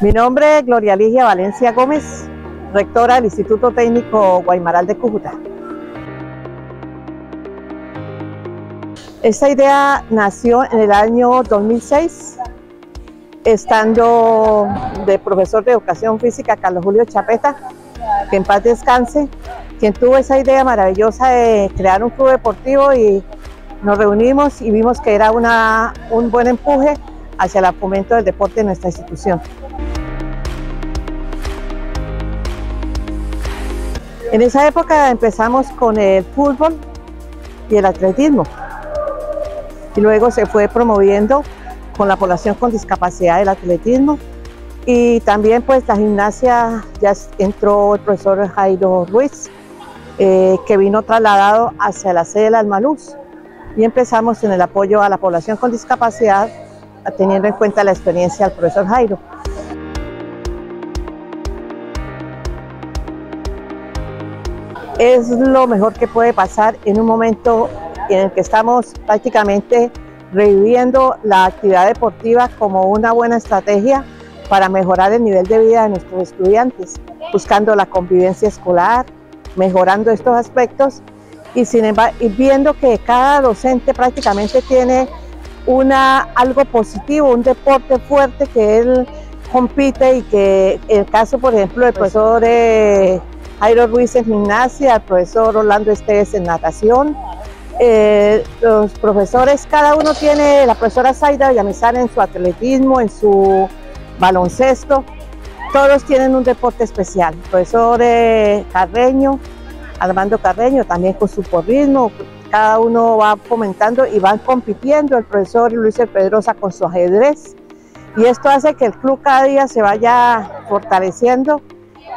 Mi nombre es Gloria Ligia Valencia Gómez, rectora del Instituto Técnico Guaymaral de Cúcuta. Esta idea nació en el año 2006, estando de profesor de educación física Carlos Julio Chapeta, que en paz descanse, quien tuvo esa idea maravillosa de crear un club deportivo y nos reunimos y vimos que era una, un buen empuje hacia el fomento del deporte en nuestra institución. En esa época empezamos con el fútbol y el atletismo. Y luego se fue promoviendo con la población con discapacidad del atletismo. Y también pues la gimnasia, ya entró el profesor Jairo Ruiz, eh, que vino trasladado hacia la sede de las Maluz. Y empezamos en el apoyo a la población con discapacidad, teniendo en cuenta la experiencia del profesor Jairo. Es lo mejor que puede pasar en un momento en el que estamos prácticamente reviviendo la actividad deportiva como una buena estrategia para mejorar el nivel de vida de nuestros estudiantes, buscando la convivencia escolar, mejorando estos aspectos. Y, sin embargo, viendo que cada docente prácticamente tiene una, algo positivo, un deporte fuerte que él compite y que el caso, por ejemplo, del profesor eh, Jairo Ruiz en gimnasia, el profesor Orlando Esteves en natación. Eh, los profesores, cada uno tiene, la profesora Zaida Villamizar en su atletismo, en su baloncesto, todos tienen un deporte especial. El profesor eh, Carreño, Armando Carreño, también con su porrismo, cada uno va fomentando y van compitiendo, el profesor Luis Pedrosa con su ajedrez. Y esto hace que el club cada día se vaya fortaleciendo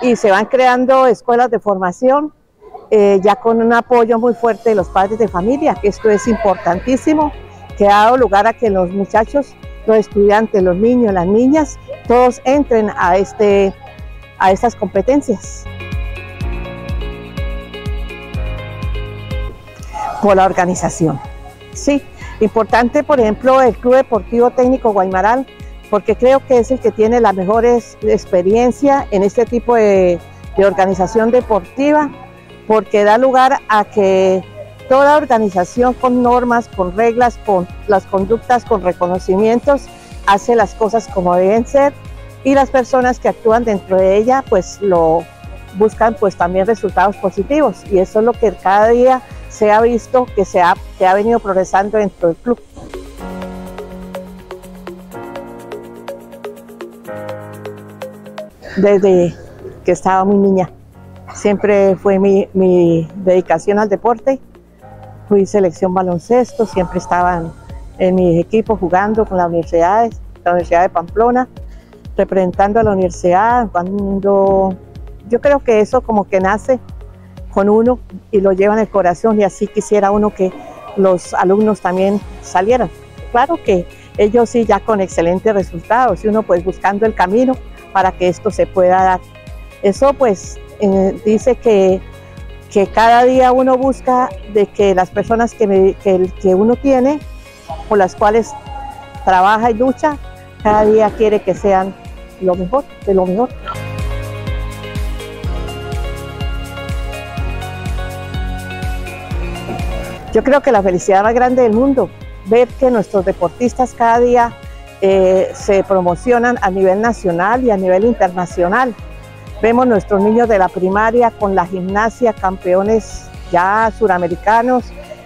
y se van creando escuelas de formación eh, ya con un apoyo muy fuerte de los padres de familia, que esto es importantísimo, que ha dado lugar a que los muchachos, los estudiantes, los niños, las niñas, todos entren a, este, a estas competencias. Por la organización. Sí, importante, por ejemplo, el Club Deportivo Técnico Guaymaral porque creo que es el que tiene la mejor experiencia en este tipo de, organización deportiva, porque da lugar a que toda organización con normas, con reglas, con las conductas, con reconocimientos, hace las cosas como deben ser y las personas que actúan dentro de ella pues lo buscan pues también resultados positivos y eso es lo que cada día se ha visto que se ha, que ha venido progresando dentro del club. Desde que estaba muy niña. Siempre fue mi, dedicación al deporte. Fui selección baloncesto, siempre estaba en, mis equipos jugando con las universidades, la Universidad de Pamplona, representando a la universidad. Cuando yo creo que eso como que nace con uno y lo lleva en el corazón y así quisiera uno que los alumnos también salieran. Claro que ellos sí ya con excelentes resultados y uno pues buscando el camino para que esto se pueda dar. Eso pues eh, dice que, que, cada día uno busca de que las personas que, que, que uno tiene, por las cuales trabaja y lucha, cada día quiere que sean lo mejor, de lo mejor. Yo creo que la felicidad más grande del mundo, ver que nuestros deportistas cada día eh, se promocionan a nivel nacional y a nivel internacional. Vemos nuestros niños de la primaria con la gimnasia, campeones ya suramericanos,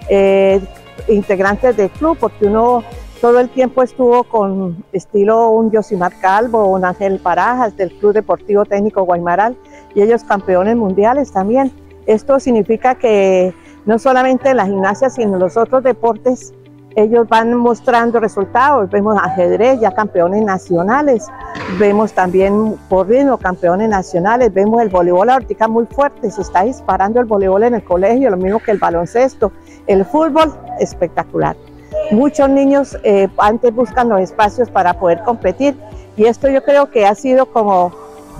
eh, integrantes del club, porque uno todo el tiempo estuvo con estilo un Yosimar Calvo, un Ángel Parajas del Club Deportivo Técnico Guaymaral y ellos campeones mundiales también. Esto significa que no solamente la gimnasia, sino los otros deportes ellos van mostrando resultados. Vemos ajedrez, ya campeones nacionales. Vemos también por ritmo campeones nacionales. Vemos el voleibol ahorita muy fuerte. Se está disparando el voleibol en el colegio, lo mismo que el baloncesto. El fútbol, espectacular. Muchos niños eh, antes buscan los espacios para poder competir. Y esto yo creo que ha sido como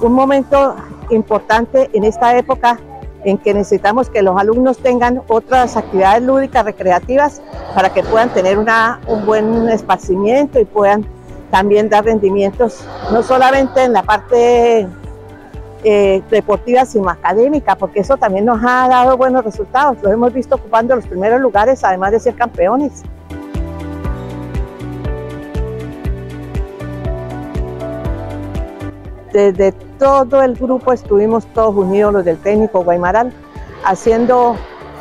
un momento importante en esta época en que necesitamos que los alumnos tengan otras actividades lúdicas, recreativas, para que puedan tener una, un buen esparcimiento y puedan también da rendimientos, no solamente en la parte eh, deportiva, sino académica, porque eso también nos ha dado buenos resultados. Los hemos visto ocupando los primeros lugares, además de ser campeones. Desde todo el grupo estuvimos todos unidos, los del técnico Guaymaral, haciendo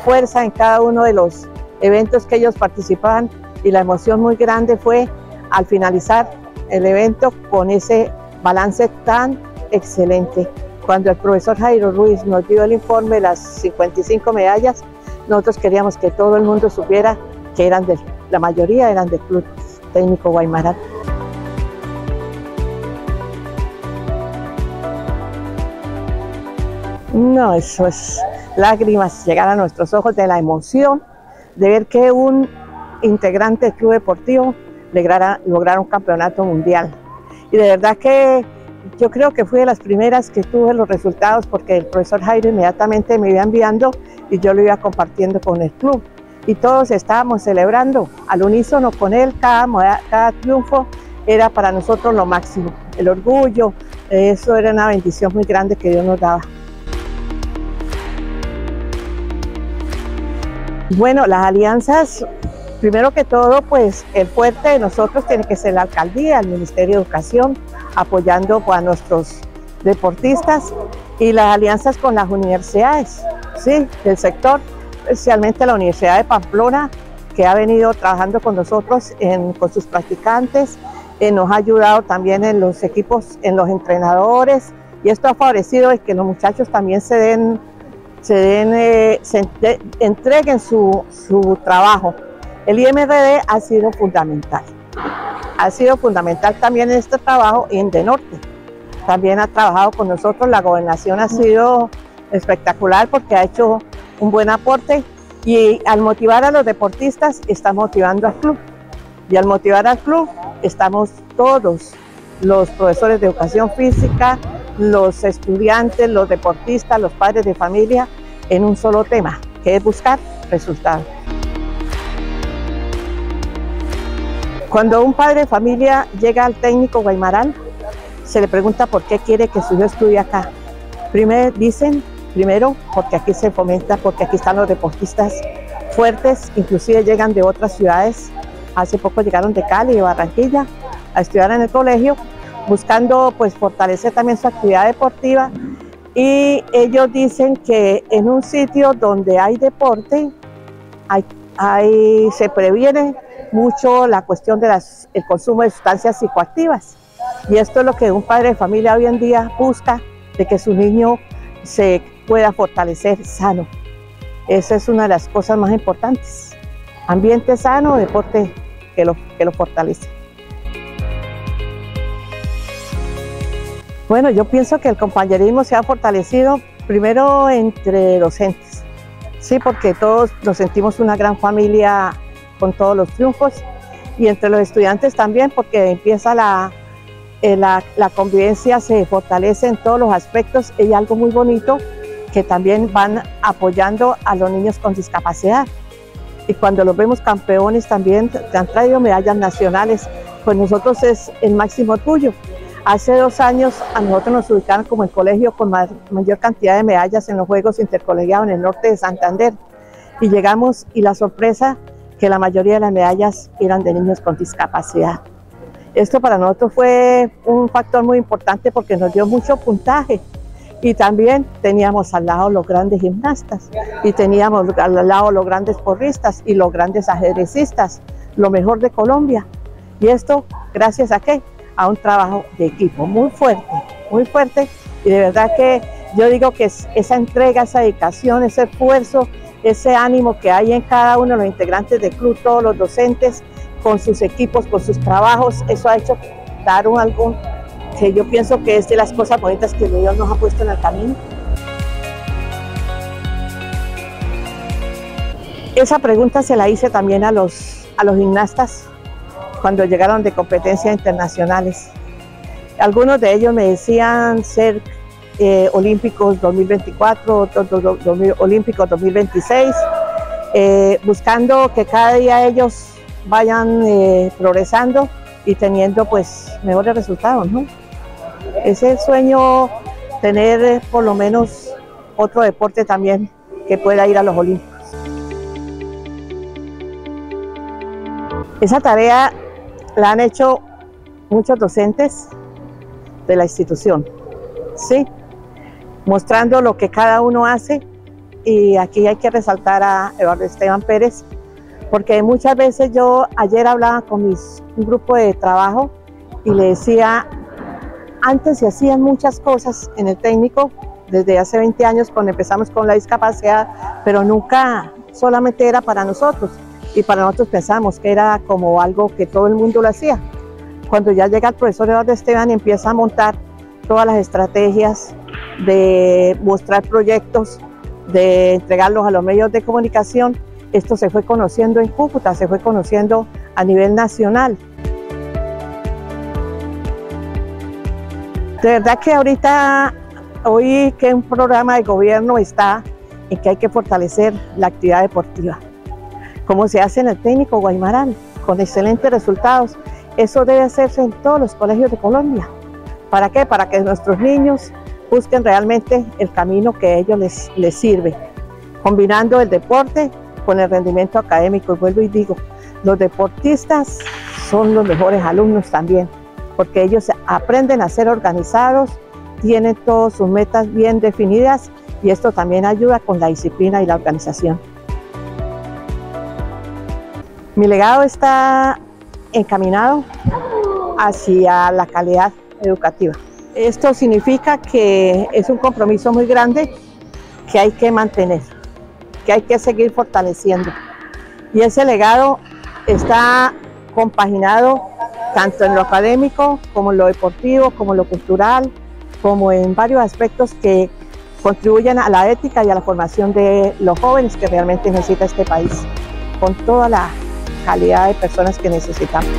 fuerza en cada uno de los eventos que ellos participaban y la emoción muy grande fue al finalizar el evento con ese balance tan excelente. Cuando el profesor Jairo Ruiz nos dio el informe de las 55 medallas, nosotros queríamos que todo el mundo supiera que eran de, la mayoría eran del Club Técnico Guaymaral. No, eso es lágrimas llegar a nuestros ojos de la emoción de ver que un integrante del club deportivo lograra, un campeonato mundial. Y de verdad que yo creo que fui de las primeras que tuve los resultados porque el profesor Jairo inmediatamente me iba enviando y yo lo iba compartiendo con el club. Y todos estábamos celebrando al unísono con él, cada, cada triunfo era para nosotros lo máximo. El orgullo, eso era una bendición muy grande que Dios nos daba. Bueno, las alianzas, primero que todo, pues el fuerte de nosotros tiene que ser la alcaldía, el Ministerio de Educación, apoyando a nuestros deportistas y las alianzas con las universidades, sí, del sector, especialmente la Universidad de Pamplona, que ha venido trabajando con nosotros, con sus practicantes, eh, nos ha ayudado también en los equipos, en los entrenadores, y esto ha favorecido que los muchachos también se den se, den, eh, se entreguen su, su trabajo. El IMRD ha sido fundamental. Ha sido fundamental también en este trabajo en De Norte. También ha trabajado con nosotros. La gobernación ha sido espectacular porque ha hecho un buen aporte y al motivar a los deportistas está motivando al club. Y al motivar al club estamos todos los profesores de educación física, los estudiantes, los deportistas, los padres de familia en un solo tema, que es buscar resultados. Cuando un padre de familia llega al técnico Guaymaral, se le pregunta por qué quiere que su hijo estudie acá. Primero dicen, primero, porque aquí se fomenta, porque aquí están los deportistas fuertes, inclusive llegan de otras ciudades. Hace poco llegaron de Cali, de Barranquilla, a estudiar en el colegio buscando pues fortalecer también su actividad deportiva y ellos dicen que en un sitio donde hay deporte hay, se previene mucho la cuestión del consumo de sustancias psicoactivas y esto es lo que un padre de familia hoy en día busca de que su niño se pueda fortalecer sano. Esa es una de las cosas más importantes. Ambiente sano, deporte que lo, que lo fortalece. Bueno, yo pienso que el compañerismo se ha fortalecido primero entre docentes, sí, porque todos nos sentimos una gran familia con todos los triunfos y entre los estudiantes también porque empieza la, eh, la, convivencia, se fortalece en todos los aspectos y algo muy bonito que también van apoyando a los niños con discapacidad. Y cuando los vemos campeones también, te han traído medallas nacionales, pues nosotros es el máximo tuyo. Hace dos años a nosotros nos ubicaron como el colegio con mayor cantidad de medallas en los Juegos Intercolegiados en el norte de Santander. Y llegamos y la sorpresa que la mayoría de las medallas eran de niños con discapacidad. Esto para nosotros fue un factor muy importante porque nos dio mucho puntaje. Y también teníamos al lado los grandes gimnastas y teníamos al lado los grandes porristas y los grandes ajedrecistas, lo mejor de Colombia. Y esto, gracias a qué? A un trabajo de equipo muy fuerte, muy fuerte. Y de verdad que yo digo que esa entrega, esa dedicación, ese esfuerzo, ese ánimo que hay en cada uno de los integrantes del club, todos los docentes, con sus equipos, con sus trabajos, eso ha hecho dar un algo que yo pienso que es de las cosas bonitas que Dios nos ha puesto en el camino. Esa pregunta se la hice también a los, a los gimnastas cuando llegaron de competencias internacionales. Algunos de ellos me decían ser eh, olímpicos 2024, olímpicos 2026, eh, buscando que cada día ellos vayan eh, progresando y teniendo pues mejores resultados, ¿no? Es sueño tener por lo menos otro deporte también que pueda ir a los Olímpicos. Esa tarea la han hecho muchos docentes de la institución, ¿sí? Mostrando lo que cada uno hace y aquí hay que resaltar a Eduardo Esteban Pérez, porque muchas veces yo ayer hablaba con mis, un grupo de trabajo y le decía, antes se hacían muchas cosas en el técnico, desde hace 20 años cuando empezamos con la discapacidad, pero nunca solamente era para nosotros y para nosotros pensamos que era como algo que todo el mundo lo hacía. Cuando ya llega el profesor Eduardo Esteban y empieza a montar todas las estrategias de mostrar proyectos, de entregarlos a los medios de comunicación, esto se fue conociendo en Cúcuta, se fue conociendo a nivel nacional. De verdad que ahorita, hoy que un programa de gobierno está en que hay que fortalecer la actividad deportiva, como se hace en el técnico Guaymarán, con excelentes resultados. Eso debe hacerse en todos los colegios de Colombia. ¿Para qué? Para que nuestros niños busquen realmente el camino que a ellos les, les sirve, combinando el deporte con el rendimiento académico. Y vuelvo y digo, los deportistas son los mejores alumnos también, porque ellos aprenden a ser organizados, tienen todas sus metas bien definidas y esto también ayuda con la disciplina y la organización. Mi legado está encaminado hacia la calidad educativa. Esto significa que es un compromiso muy grande que hay que mantener, que hay que seguir fortaleciendo. Y ese legado está compaginado tanto en lo académico como en lo deportivo, como en lo cultural, como en varios aspectos que contribuyen a la ética y a la formación de los jóvenes que realmente necesita este país, con toda la calidad de personas que necesitamos.